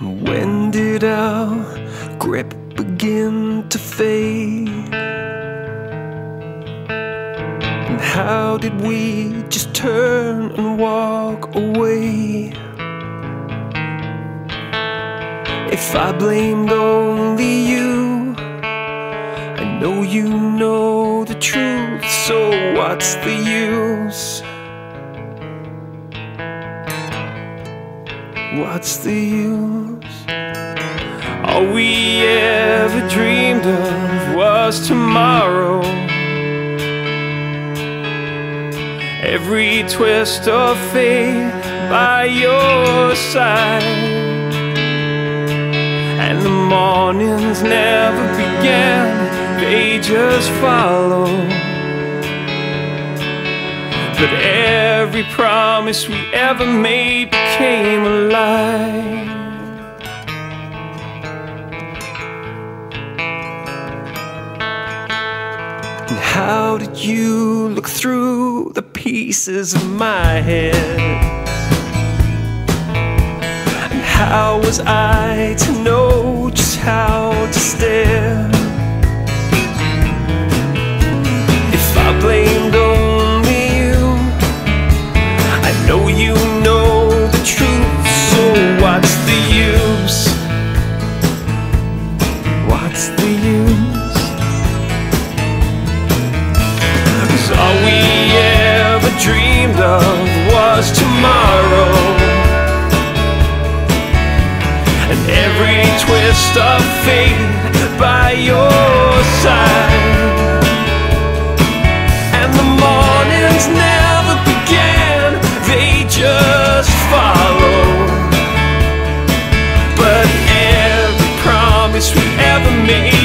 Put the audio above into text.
When did our grip begin to fade? And how did we just turn and walk away? If I blamed only you, I know you know the truth, so what's the use? What's the use? All we ever dreamed of was tomorrow. Every twist of fate by your side. And the mornings never began, they just follow. But every promise we ever made became a lie. And how did you look through the pieces of my head? And how was I to know just how to stare? If I blamed All we ever dreamed of was tomorrow. And every twist of fate by your side. And the mornings never began, they just follow But every promise we ever made